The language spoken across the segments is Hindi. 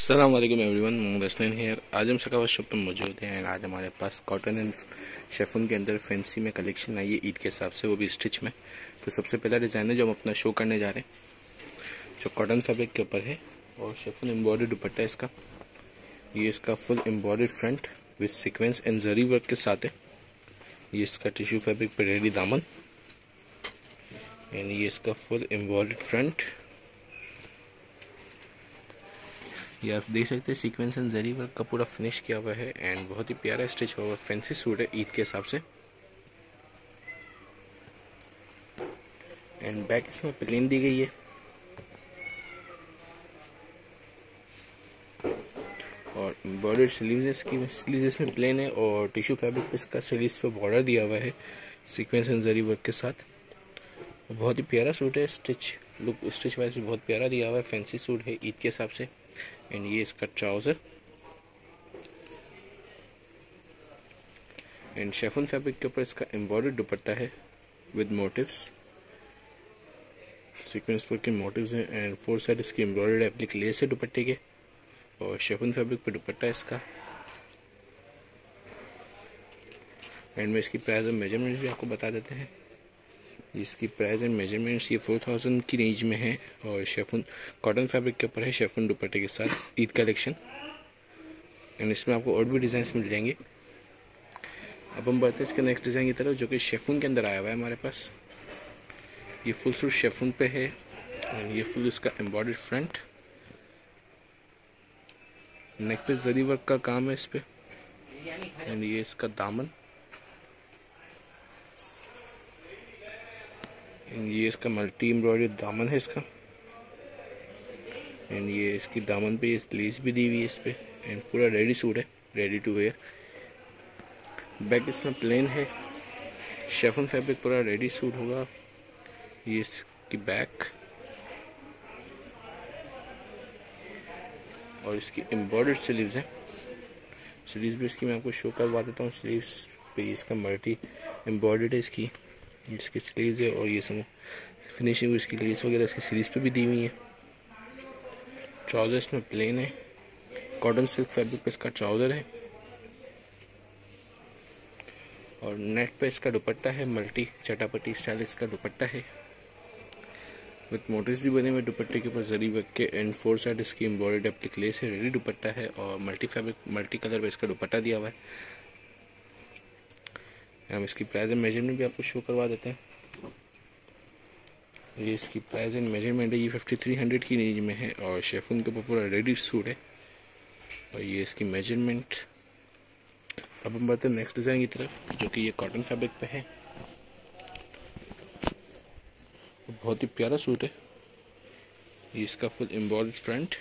वालेकुम एवरीवन मुहसन हेयर आज हम शकावत शॉप पे मौजूद हैं आज हमारे पास कॉटन एंड शेफन के अंदर फैंसी में कलेक्शन आई है ईद के हिसाब से, वो भी स्टिच में। तो सबसे पहला डिज़ाइन है जो हम अपना शो करने जा रहे हैं। जो कॉटन फैब्रिक के ऊपर है और शेफन एम्ब्रॉयडरी दुपट्टा इसका। ये इसका full embroidered front with sequence and zari work के साथ है। ये इसका टिश्यू फैब्रिक पर रेडी दामन। एंड ये इसका फुल एम्ब्रॉयड फ्रंट ये आप देख सकते हैं सीक्वेंस एंड जरी वर्क का पूरा फिनिश किया हुआ है एंड बहुत ही प्यारा स्टिच हुआ हुआ फैंसी सूट है, ईद के हिसाब से। एंड बैक इसमें प्लेन दी गई है। और बॉर्डर स्लीव्स इसकी स्लीव्स इसमें प्लेन है, और टिश्यू फैब्रिक पे इसका स्लीव्स पे बॉर्डर दिया हुआ है सीक्वेंस एंड जरी वर्क के साथ। बहुत ही प्यारा सूट है स्टिच लुक स्टिच वाइज भी बहुत प्यारा दिया हुआ है फैंसी सूट है, ईद के हिसाब से। एंड ये इसका ट्राउज़र एंड शेफन फैब्रिक के ऊपर इसका एम्ब्रॉयडर्ड दुपट्टा है विद मोटिव्स सीक्वेंस पर के मोटिव्स हैं एंड फोर साइड इसकी एम्ब्रॉयडर्ड एप्लिक लेस है दुपट्टे के। और शेफन फैब्रिक पर दुपट्टा है इसका। एंड में इसकी प्राइस और मेज़रमेंट भी आपको बता देते हैं। इसकी प्राइस एंड मेजरमेंट्स ये फोर थाउज़ेंड की रेंज में है और शेफन कॉटन फैब्रिक के ऊपर है शेफन दुपट्टे के साथ ईद कलेक्शन एंड इसमें आपको और भी डिज़ाइन मिल जाएँगे। अब हम बढ़ते हैं इसके नेक्स्ट डिज़ाइन की तरफ़, जो कि शेफून के अंदर आया हुआ है हमारे पास। ये फुल सूट शेफून पे है एंड ये फुल इसका एम्ब्रॉयडर्ड फ्रंट नेक पे जरी वर्क का काम है इस पर एंड ये इसका दामन। ये इसका मल्टी एम्ब्रॉयडरी दामन है इसका। एंड ये इसकी दामन पे लेस भी दी हुई है इस पर एंड पूरा रेडी सूट है। रेडी टू वेयर बैक इसमें प्लेन है। शेफन फैब्रिक पूरा रेडी सूट होगा। ये इसकी बैक और इसकी एम्ब्रॉयडर्ड स्लीव्स हैं। स्लीव्स भी इसकी मैं आपको शो करवा देता हूँ। स्लीव्स पे इसका मल्टी एम्ब्रॉयडर्ड है इसकी। इसकी स्लीव है और ये सब फिनिशिंग इसकी लेस वगैरह इसकी सीरीज़ पे भी दी हुई है। ट्राउज़र इसमें प्लेन है। कॉटन सिल्क फैब्रिक पे इसका ट्राउज़र है। और नेट पे इसका दुपट्टा है मल्टी चटापटी स्टाइल इसका दुपट्टा है। विथ मोटिव्स भी बने हुए, दुपट्टे के ऊपर जरी वर्क के एंड फोर साइड इसकी एम्ब्रॉयड एप्लिक लेस है रेडी दुपट्टा है और मल्टी फैब्रिक मल्टी कलर पे इसका दुपट्टा दिया हुआ है। हम इसकी प्राइस एंड मेज़रमेंट भी आपको शो करवा देते हैं। ये इसकी प्राइस एंड मेज़रमेंट है, ये फिफ्टी थ्री हंड्रेड की रेंज में है और शेफून के ऊपर पूरा रेडी सूट है। और ये इसकी मेज़रमेंट अब हम बढ़ते हैं नेक्स्ट डिज़ाइन की तरफ़, जो कि ये कॉटन फैब्रिक पे है। बहुत ही प्यारा सूट है। ये इसका full embroidered front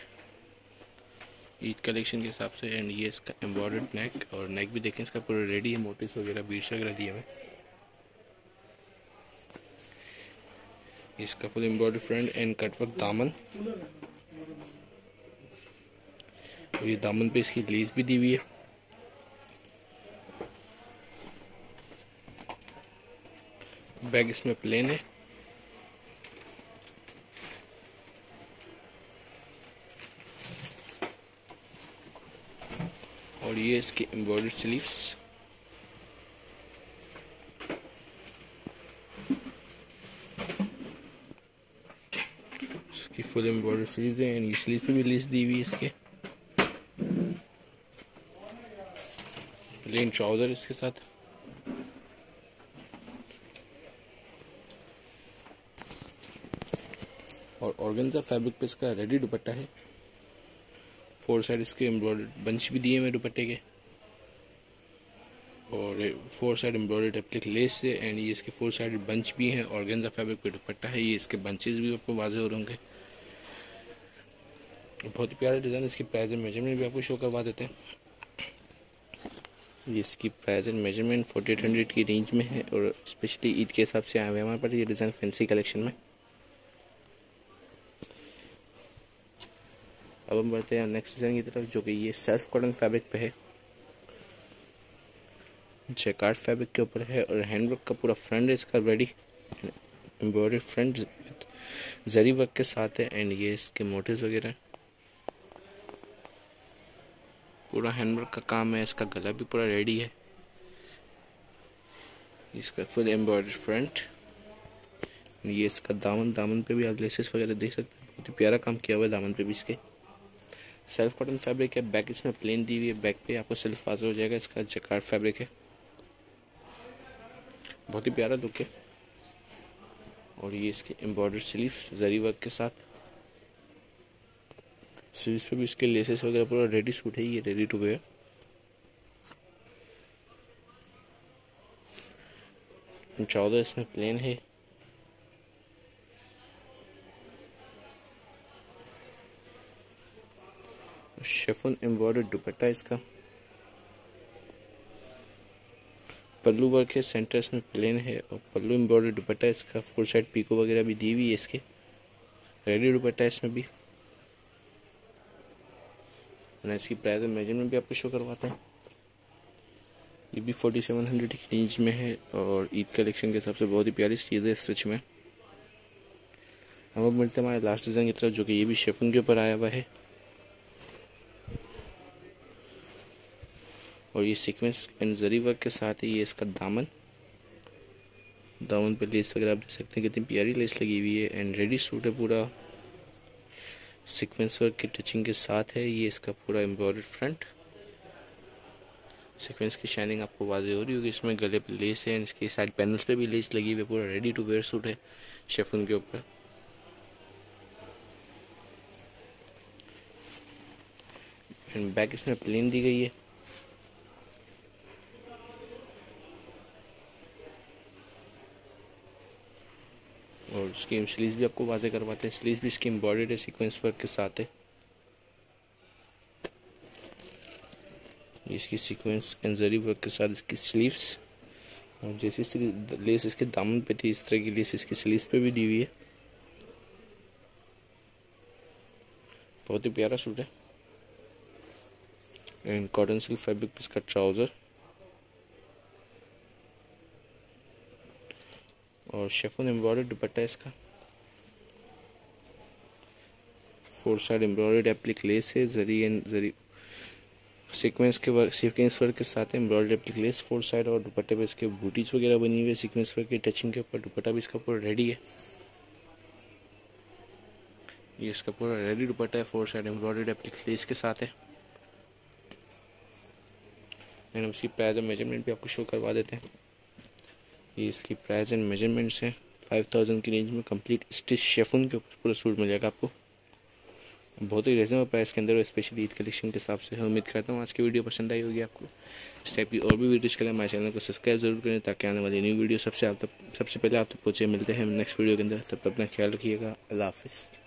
Eid collection के हिसाब से एंड ये इसका एम्ब्रॉयड नेक और नेक भी देखें, इसका पूरा रेडी है मोटिव वगैरह बीट्स वगैरह दिए हुए इसका full embroidered front end cutwork दामन। और ये दामन पे इसकी लेस भी दी हुई है। बैग इसमें प्लेन है। ये इसकी एम्ब्रॉयडर्ड स्लीव्स इसकी फुल एम्ब्रॉयडर्ड स्लीव्स हैं एंड ये स्लीव पे भी लेस दी हुई है इसके प्लेन ट्राउज़र इसके साथ और ऑर्गेन्जा फैब्रिक पे इसका रेडी दुपट्टा है। फोर साइड इसके एम्ब्रॉयड बंच भी दिए हुए दुपट्टे के। और four side embroidered applique lace है एंड ये इसके फोर साइड बंच भी हैं। और गेंजा फैब्रिक पे दुपट्टा है। ये इसके बंचेज भी आपको वाजे हो रहे होंगे। बहुत ही प्यारा डिज़ाइन इसकी प्राइस एंड मेज़रमेंट भी आपको शो करवा देते हैं। ये इसकी price and measurement forty eight hundred की रेंज में है और स्पेशली ईद के हिसाब से आए हुए हमारे पास ये डिज़ाइन फैंसी कलेक्शन में। अब हम बढ़ते हैं नेक्स्ट डिज़ाइन की तरफ़, जो कि ये सेल्फ कॉटन फैब्रिक पे है। जैकार्ड फैब्रिक के ऊपर है और हैंडवर्क का पूरा फ्रंट है इसका ready embroidery front zari work के साथ है एंड ये इसके मोटिव्स वगैरह पूरा हैंडवर्क का काम है, इसका गला भी पूरा रेडी है। इसका फुल एम्ब्रॉयडरी फ्रंट ये इसका दामन दामन पे भी आप लेसेस वगैरह देख सकते हैं। बहुत ही प्यारा काम किया हुआ है दामन पे भी इसके। सेल्फ कॉटन फैब्रिक है, बैक इसमें प्लेन दी हुई है, बैक पे आपको सेल्फ वाजर हो जाएगा, इसका जकार फैब्रिक है। बहुत ही प्यारा लुक है। और ये इसके एम्ब्रॉयडर स्लीव्स जरी वर्क के साथ। स्लीव्स पे भी इसके लेसेस वगैरह पूरा रेडी सूट है, ये रेडी टू वेयर चौदह इसमें प्लेन है। शेफन एम्ब्रॉयडर दुपट्टा इसका। पल्लू वर्क है सेंटर इसमें प्लेन है, और पल्लू एम्ब्रॉयडर दुपट्टा इसका। फुल साइड पीको वगैरह भी दी हुई है इसके। रेडी दुपट्टा इसमें भी। मैं इसकी प्राइस और मेज़रमेंट भी आपको शो करवाता हूँ। ये भी फोर्टी सेवन हंड्रेड की रेंज में है, और ईद कलेक्शन के हिसाब से बहुत ही प्यारी चीज़ है स्टिच में। हम अब मिलते हैं हमारे लास्ट डिज़ाइन की तरफ़, जो कि ये भी शेफन के ऊपर आया हुआ है। और ये सीक्वेंस एंड जरी वर्क के साथ ही ये इसका दामन। दामन पे लेस वगैरह आप देख सकते हैं, कितनी प्यारी लेस लगी हुई है एंड रेडी सूट है पूरा। सीक्वेंस वर्क की टचिंग के साथ है, ये इसका पूरा एम्ब्रॉयड फ्रंट सीक्वेंस की शाइनिंग आपको वाजे हो रही होगी, इसमें गले पे लेस है इसके साइड पैनल्स पे भी लेस लगी हुई है, पूरा रेडी टू वेयर सूट है शेफन के ऊपर। एंड बैक इसमें प्लेन दी गई है। इसकी स्लीव भी आपको वाजे करवाते हैं। स्लीव भी इसकी एम्ब्रॉयड है सीक्वेंस वर्क के साथ है। इसकी सीक्वेंस एंजरी वर्क के साथ इसकी स्लीव्स और जैसे लेस इसके दामन पे थी, इस तरह की लेस इसकी स्लीव पे भी दी हुई है। बहुत ही प्यारा सूट है। एंड कॉटन सिल्क फैब्रिक पे इसका ट्राउज़र और शेफोन एम्ब्रॉयडर्ड दुपट्टा इसका। Four side embroidered applique lace है, जरी एंड जरी सीक्वेंस के वर्क सीक्वेंस वर्क के साथ embroidered applique lace four side और दुपट्टे पे इसके बूटीज वगैरह बनी हुई है। सीक्वेंस वर्क की टचिंग के ऊपर दुपट्टा भी इसका पूरा रेडी है। ये इसका पूरा रेडी दुपट्टा है four side embroidered applique lace के साथ है। हम इसकी प्राइस और मेज़रमेंट भी आपको शो करवा देते हैं। ये इसकी प्राइस एंड मेजरमेंट्स हैं फाइव थाउज़ेंड की रेंज में कंप्लीट स्टिच शेफून के ऊपर पूरा सूट मिल जाएगा आपको। बहुत ही रिजनेबल प्राइस के अंदर स्पेशली ईद कलेक्शन के हिसाब से उम्मीद करता हूँ आज की वीडियो पसंद आई होगी आपको। इस टाइप की और भी वीडियोज़ के लिए हमारे चैनल को सब्सक्राइब ज़रूर करें ताकि आने वाली न्यू वीडियो सबसे आप तक सबसे पहले आप तक पहुँचे, मिलते हैं नेक्स्ट वीडियो के अंदर। तब अपना ख्याल रखिएगा। अल्लाह हाफिज़।